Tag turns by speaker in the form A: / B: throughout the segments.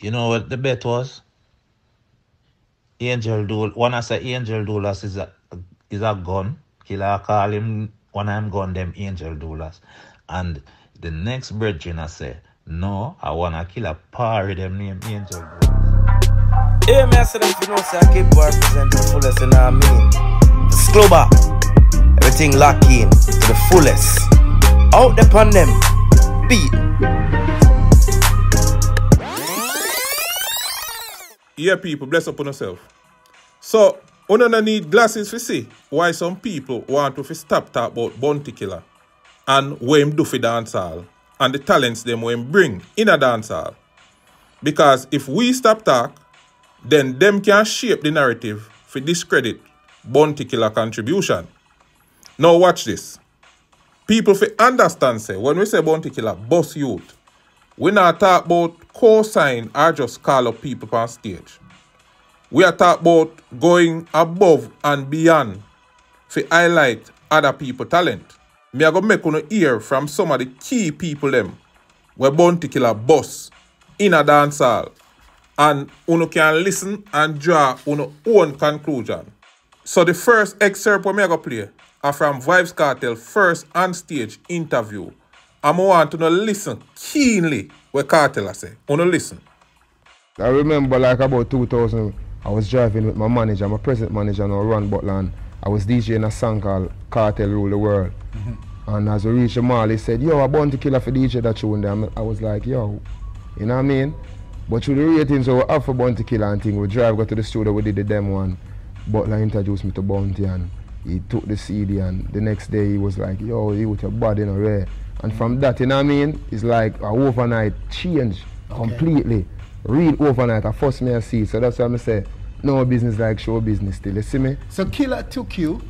A: You know what the bet was? Angel Dul. One I say Angel Doolas is a is a gun. Killer call him one of them gun them Angel Doolas. And the next brethren I say, no, I wanna kill a party them name Angel Doolas.
B: Hey, me I said that you know, say I keep represent the fullest, you know I mean? It's global. Everything lock in to the fullest. Out upon them. Beat.
C: Yeah, people, bless upon yourself. So, don't need glasses to see why some people want to stop talk about Bounty Killer and what him do for dancehall and the talents them when bring in a dancehall. Because if we stop talk, then them can shape the narrative for discredit Bounty Killer contribution. Now watch this. People fi understand say when we say Bounty Killer boss youth, we not talk about co-sign or just call up people on stage. We are talk about going above and beyond to highlight other people talent. Me I go make you hear from some of the key people them were born to kill a boss in a dance hall. And you can listen and draw your own conclusion. So the first excerpt we I go play are from Vybz Kartel first on stage interview. And I want to know listen keenly what Kartel I say. Wanna listen.
D: I remember like about 2000, I was driving with my manager, my present manager now, Ron Butland. I was DJing a song called Kartel Rule the World. Mm-hmm. And as we reached the mall, he said, yo, I born to kill Killer for DJ that tune there. I was like, yo, you know what I mean? But through the ratings we have for Bounty Killer and thing, we drive, go to the studio, we did the demo one. Butler introduced me to Bounty and he took the CD and the next day he was like, yo, you with your body in a rare. And from that, you know what I mean? It's like a overnight change completely. Real overnight. I first me I see. So that's why I'm say, no business like show business still. You see me?
E: So Killer took you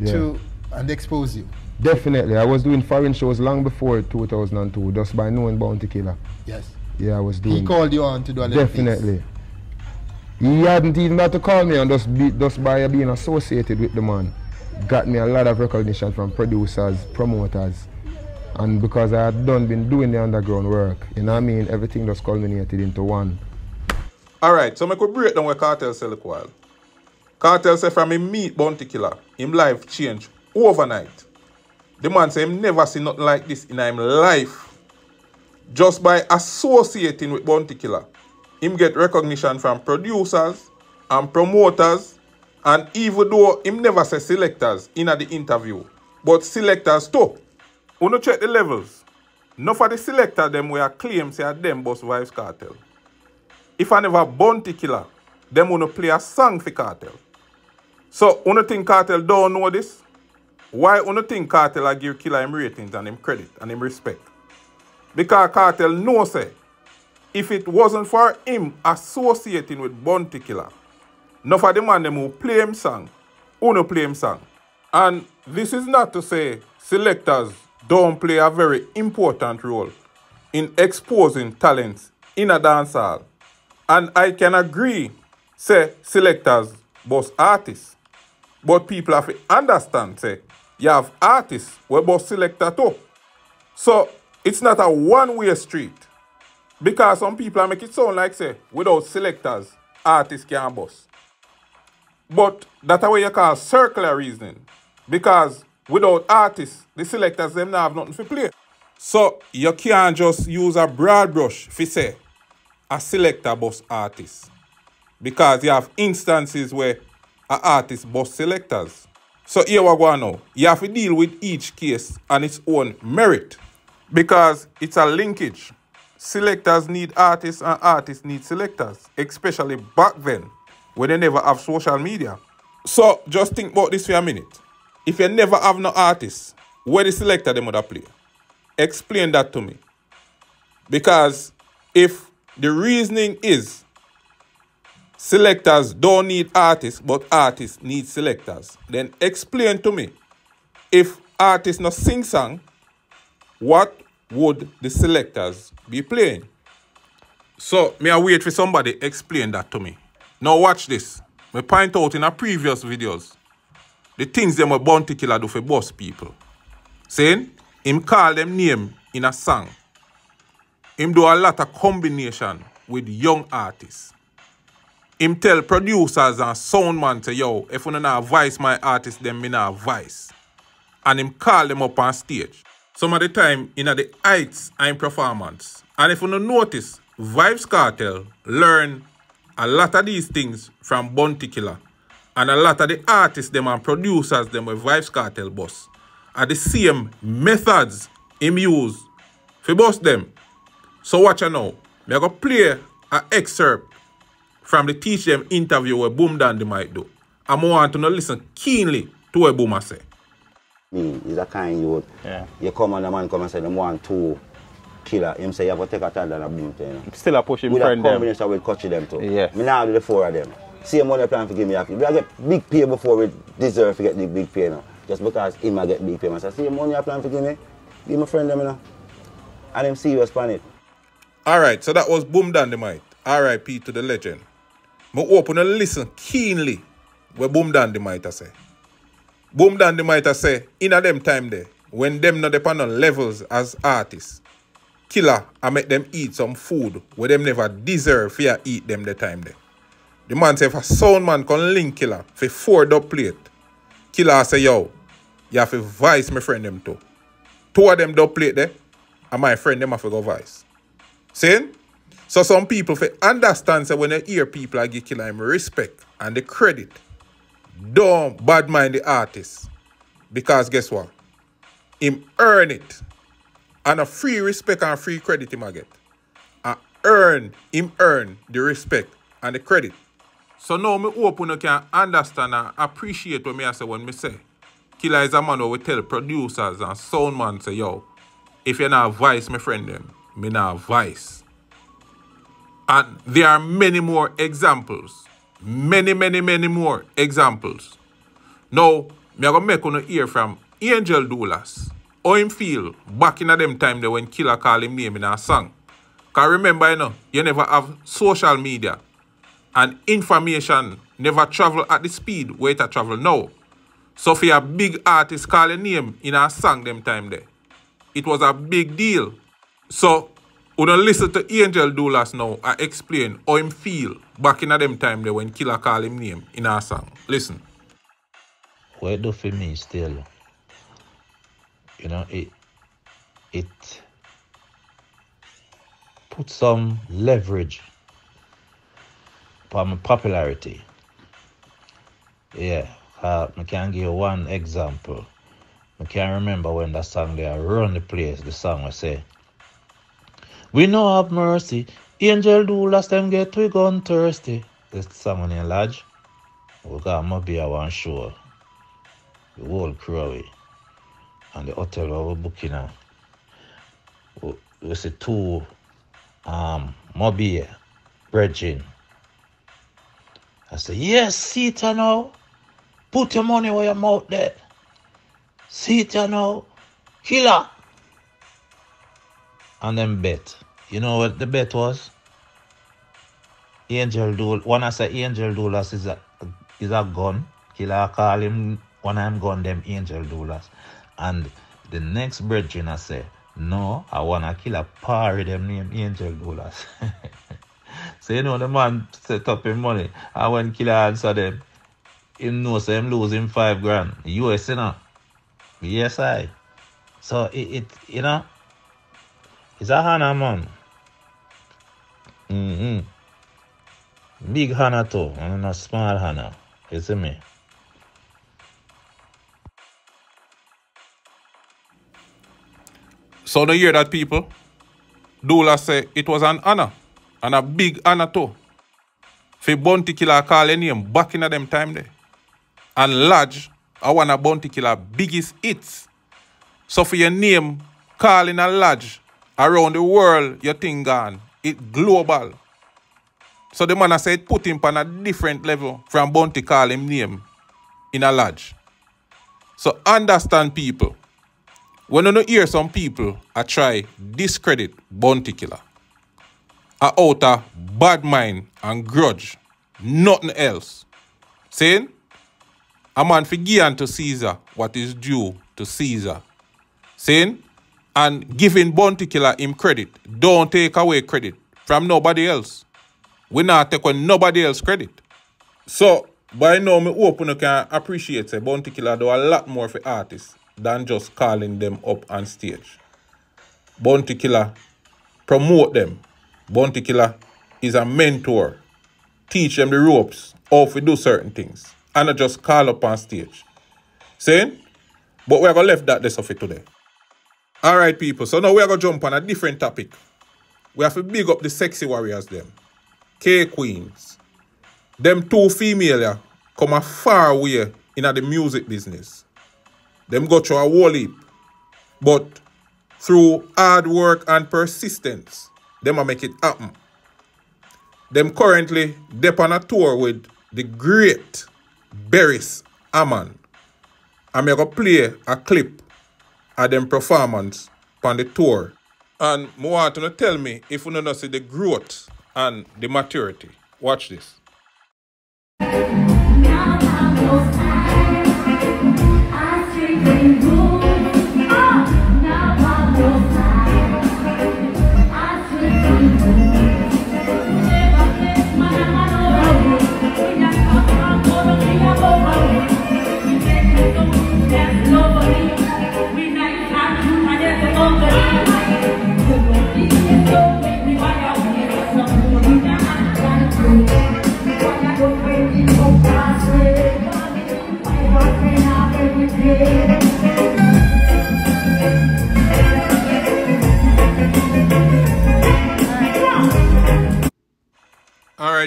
D: Yeah.
E: to and expose you.
D: Definitely. I was doing foreign shows long before 2002, just by knowing Bounty Killer.
E: Yes.
D: Yeah, I was doing.
E: He called you on to do a little
D: Definitely. He hadn't even had to call me and just, be, just by being associated with the man. Got me a lot of recognition from producers, promoters. And because I had done been doing the underground work, you know what I mean? Everything just culminated into one.
C: Alright, so I could break down what Kartel say look while. Kartel say from him meet Bounty Killer, him life change overnight. The man say him never see nothing like this in him life. Just by associating with Bounty Killer, him get recognition from producers and promoters and even though him never say selectors in the interview, but selectors too. Uno check the levels. None of the selector them were claim say them boss Vybz Kartel. If I never bounty killer, them wanna play a song for Kartel. So, uno think Kartel don't know this? Why uno think Kartel I give killer him ratings and him credit and him respect? Because Kartel know say, if it wasn't for him associating with bounty killer, no for the man them who play him song, uno play him song. And this is not to say selectors don't play a very important role in exposing talents in a dancehall. And I can agree, say selectors boss artists. But people have to understand, say, you have artists where boss selector too. So it's not a one-way street. Because some people are make it sound like say, without selectors, artists can't boss. But that's what you call circular reasoning. Because without artists, the selectors them not have nothing to play. So you can't just use a broad brush for say a selector boss artist. Because you have instances where a artist boss selectors. So here we go now. You have to deal with each case on its own merit. Because it's a linkage. Selectors need artists and artists need selectors. Especially back then when they never have social media. So just think about this for a minute. If you never have no artists, where the selector them have play? Explain that to me. Because if the reasoning is selectors don't need artists, but artists need selectors, then explain to me if artists not sing song, what would the selectors be playing? So may I wait for somebody explain that to me. Now watch this. Me point out in our previous videos the things them a bounty killer do for boss people. Saying him call them name in a song. Him do a lot of combination with young artists. Him tell producers and soundman to yo, if you not voice my artist, then me not voice. And him call them up on stage. Some of the time in the heights and performance. And if you no notice, Vybz Kartel learn a lot of these things from Bounty Killer. And a lot of the artists them and producers them with Vybz Kartel boss are the same methods him use for boss them. So watch you now. Me go play an excerpt from the teach them interview where Boom Dandimite do. And I want to know listen keenly to what Boom say.
F: Me is a kind youth.
G: Yeah.
F: You come and the man come and say them want two killer. Him say you have to take a time than a boom to you know.
G: Still a push him
F: With a
G: friend them.
F: combination with coaching them too.
G: Yeah.
F: Me now do the four of them. Same money plan for give me a We get big pay before we deserve to get the big pay now. Just because him a get big pay. I say, same money I plan for give me, give my friend them you know. And him serious pan it.
C: Alright, so that was Boom Dynamite. RIP to the legend. Me open and listen keenly what Boom Dynamite say. Boom Dynamite say, in a them time there, when them not depend on levels as artists, killer I make them eat some food where them never deserve for eat them the time there. The man say if a sound man can link killer for four dub plate, killer say yo, you have to vice my friend them too. Two of them dub plate there, and my friend them have to go vice. Saying? So some people for understand say when they hear people I give killer him respect and the credit. Don't bad mind the artist. Because guess what? Him earn it. And a free respect and free credit him a get. And earn, him earn the respect and the credit. So now me open you can understand and appreciate what me I say when me say. Killer is a man who will tell producers and sound man say, yo, if you're not vice, my friend them, me not vice. And there are many more examples. Many, many, many more examples. Now, me gonna make you hear from Angel Doolas. How him feel back in a them time there when Killer call him name in a song. Cause remember, you know, you never have social media. And information never travel at the speed where it travel now. So for a big artist call a name in a song them time there. It was a big deal. So, we don't listen to Angel Doolas now I explain how him feel back in a them time there when Killer call him name in a song. Listen.
A: it do for me still, you know, it it put some leverage popularity. Yeah, uh, I can give you one example. I can't remember when that song there run the place, the song I say, We know have mercy, Angel Doolas time get we gone thirsty. This song in lodge. We got maybe I want show the whole crew. And the hotel where we booking now. We, we see two um mobile bridging. I said, yes, see now. Put your money where your mouth there. See now. Killer. And then bet. You know what the bet was? Angel Dool. One I say Angel Doolas is a is a gun. Killer call him when I'm gone them Angel Doolas. And the next brethren I say, no, I wanna kill a party them name Angel Doolas. so you know the man set up him money. And when killer answer them, him know say him him five grand. US you know. Yes I. So it, it you know it's a Hannah man. Mm-hmm. Big Hannah too, and a small Hannah. You see me?
C: So now hear that people? Dula say it was an honor. And a big honor too. For Bounty Killer call any name back in them time there. And Lodge, I want a Bounty Killer biggest hits. So for your name calling a Lodge around the world, your thing gone. It global. So the man I say it put him on a different level from Bounty call him name in a lodge. So understand people. When you hear some people I try discredit Bounty Killer, a out of bad mind and grudge, nothing else. Saying, a man forgive unto Caesar what is due to Caesar. Saying, and giving Bounty Killer him credit, don't take away credit from nobody else. We not take on nobody else credit. So, by now, me hope you can appreciate say Bounty Killer do a lot more for artists than just calling them up on stage. Bounty Killer promote them. Bounty Killer is a mentor. Teach them the ropes, how to do certain things. And not just call up on stage. Saying? But we're gonna left that this of it today. Alright people, so now we're gonna jump on a different topic. We have to big up the sexy warriors them. K Queens. Them two female yeah, come a far way in the music business. Them go through a whole heap. But through hard work and persistence, them a make it happen. Them currently dep on a tour with the great Beres Hammond. I'm gonna play a clip of them performance on the tour. And I want to tell me if you don't see the growth and the maturity. Watch this.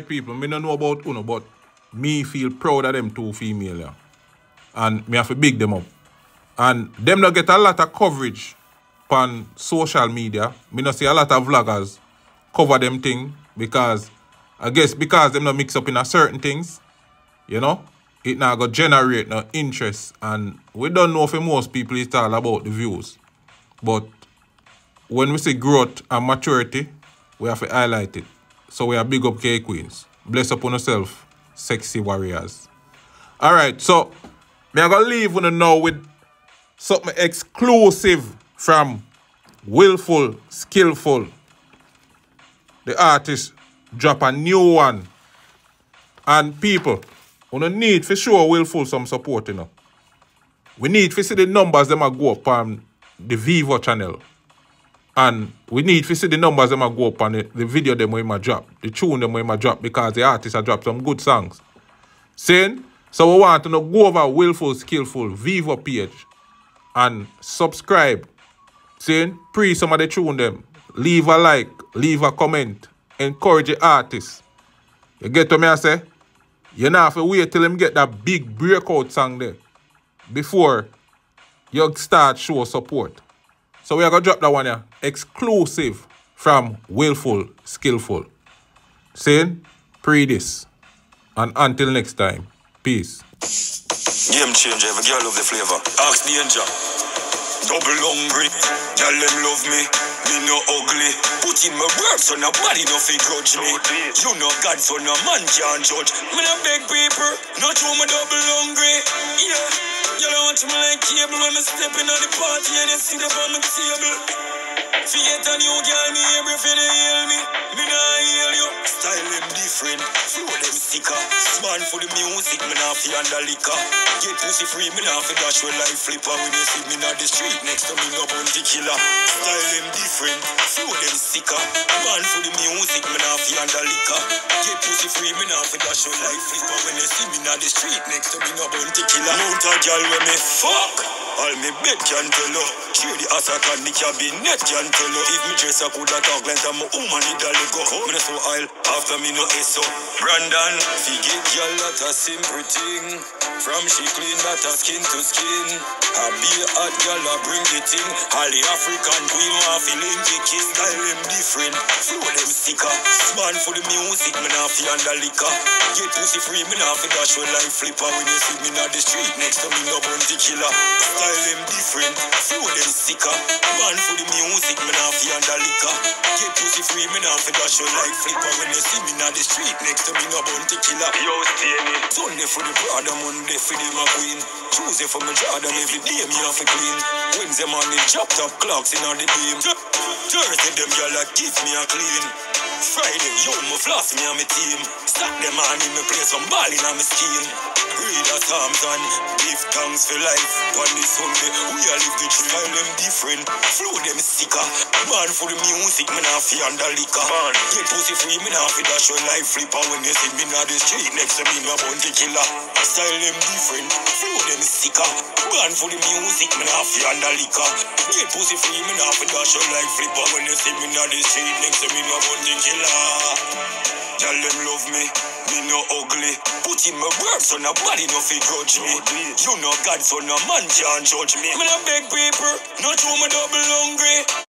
C: People, me don't know about Uno, but me feel proud of them two female yeah. And me have to big them up. And them not get a lot of coverage on social media. Me not see a lot of vloggers cover them thing because I guess because them not mix up in a certain things, you know, it now go generate no interest and we don't know for most people it's all about the views. But when we say growth and maturity, we have to highlight it. So we are big up K Queens. Bless upon yourself, sexy warriors. Alright, so me I gonna leave you now with something exclusive from Willful, Skillful. The artist drop a new one. And people, we need for sure Willful some support, you know. We need to see the numbers them a go up on the Vevo channel. And we need to see the numbers them a go up on the, the video them we might drop, the tune them we might drop because the artist a drop some good songs. Saying, so we want to know, go over Willful Skillful Vevo page and subscribe. Saying, pre some of the tune them. Leave a like, leave a comment, encourage the artist. You get to me I say? You not have to wait till him get that big breakout song there before you start show support. So we are gonna drop that one here. Exclusive from Willful Skillful. Saying pre this. And until next time. Peace.
G: Game changer, every girl love the flavor. Ask. Double them love me. Me no ugly. Put in my work so nobody no fi grudge me. You know God so no man can judge. Me no beg people, not true me double hungry. Yeah, you don't want me like cable when me step in on the party and you sit up on my table. Fiat a new girl, me everything heal sicker. Man for the music, me nah fi under liquor. Get pussy free, me nah fi dash with life flipper. When you see me na the street, next to me no bounty killer. Style them different, flow them sicker. Man for the music, me nah fi under liquor. Get pussy free, me nah fi dash with life flipper. When you see me na the street, next to me no bounty killer. Mount a girl when me fuck. All me bed can tell you. Share the I can, the cabinet can tell you. If me dress I coulda talk like I'm a woman, it a go. Me no so oil, after me no eso. Brandon, fi get girl that a simple thing. From she clean that a skin to skin. A be a hot girl a bring the thing. All the African queen want fi link the kiss. Style them different, flow them sicker. Man for the music, me nah fi under liquor. Get pussy free, me nah fi dash with life flipper. When you see me na the street, next to me no bounty killer. Them different, flow them sicker. Man for the music, me nah fi under liquor. Get pussy free, me nah fi dash with life flipper. When you see me na the street, next to me no bounty killer. Yo, Steny. Sunday for the Prada, Monday for the McQueen. Tuesday for me Jordan, every day me have to clean. Wednesday morning, chop top clocks in on the beam. Thursday them gyal a give me a clean. Friday, yo, my floss me and my team. On in me play some ball in my scheme. Read a Psalms and give thanks for life. On this Sunday, we all live the style them different. Flow them sticker. Man for the music, me not fi under liquor. Man, get pussy free, me not fi dash your life flipper. When you see me na the street, next to me na bounty killer. Style them different. Flow them sticker. Man for the music, me not fi under liquor. Get pussy free, me not fi dash your life flipper. When you see me na the street, next to me na bounty killer. Tell them love me, me no ugly. Put in my work so nobody no fi grudge me. You know God so no man can't judge me. Me no beg people, not through my double hungry.